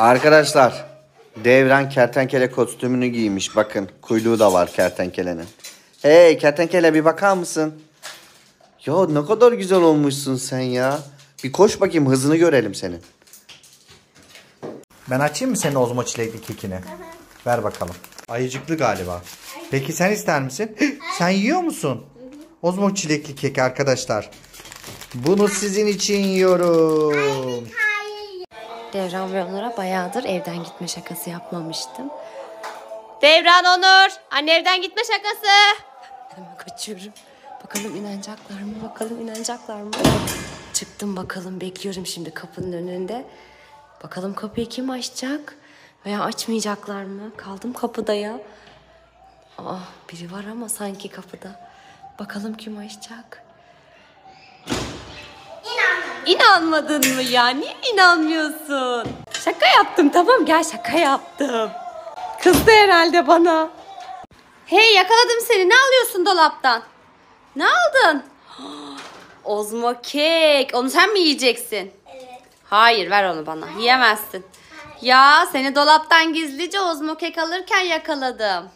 Arkadaşlar Devran kertenkele kostümünü giymiş. Bakın kuyruğu da var kertenkelenin. Hey kertenkele bir bakar mısın? Ya ne kadar güzel olmuşsun sen ya. Bir koş bakayım hızını görelim senin. Ben açayım mı senin ozmo çilekli kekini? Ver bakalım. Ayıcıklı galiba. Peki sen ister misin? sen yiyor musun? Ozmo çilekli kek arkadaşlar. Bunu sizin için yiyorum. Devran ve Onur'a bayağıdır evden gitme şakası yapmamıştım. Devran Onur! Anne evden gitme şakası! Hemen kaçıyorum. Bakalım inanacaklar mı? Bakalım inanacaklar mı? Çıktım bakalım bekliyorum şimdi kapının önünde. Bakalım kapıyı kim açacak? Veya açmayacaklar mı? Kaldım kapıda ya. Aa, biri var ama sanki kapıda. Bakalım kim açacak? İnanmadın mı ya? Niye inanmıyorsun? Şaka yaptım tamam gel şaka yaptım. Kızdı herhalde bana. Hey yakaladım seni. Ne alıyorsun dolaptan? Ne aldın? Ozmo kek. Onu sen mi yiyeceksin? Evet. Hayır ver onu bana. Yiyemezsin. Ya seni dolaptan gizlice ozmo kek alırken yakaladım.